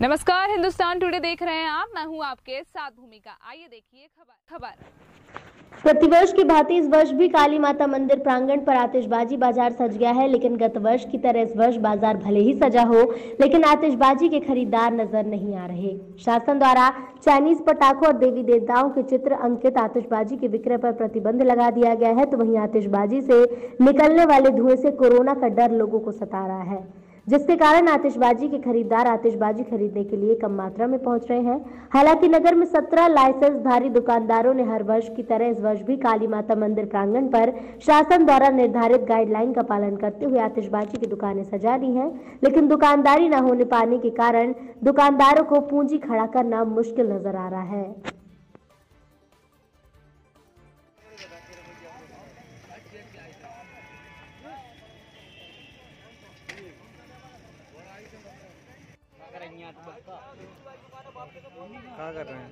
नमस्कार, हिंदुस्तान टुडे देख रहे हैं आप। मैं हूँ आपके साथ भूमिका। आइए देखिए खबर खबर। प्रतिवर्ष की भांति इस वर्ष भी काली माता मंदिर प्रांगण पर आतिशबाजी बाज़ार सज गया है, लेकिन गत वर्ष की तरह इस वर्ष बाज़ार भले ही सजा हो, लेकिन आतिशबाजी के खरीदार नज़र नहीं आ रहे। शासन द्वारा चाइनीज़ पटाखों और देवी देवताओं के चित्र अंकित आतिशबाजी के विक्रय पर प्रतिबंध लगा दिया गया है तो वहीं आतिशबाजी से निकलने वाले धुएँ से कोरोना का डर लोगों को सता रहा है। जिसके कारण आतिशबाजी के खरीदार आतिशबाजी खरीदने के लिए कम मात्रा में पहुँच रहे हैं। हालाँकि नगर में 17 लाइसेंसधारी दुकानदारों ने हर वर्ष की तरह इस वर्ष भी काली माता मंदिर प्रांगण पर शासन द्वारा निर्धारित गाइडलाइन का पालन करते हुए आतिशबाजी की दुकानें सजा ली हैं। लेकिन दुकानदारी न होने पाने के कारण दुकानदारों को पूंजी खड़ा करना मुश्किल नज़र आ रहा है। यहाँ क्या कर रहे हैं?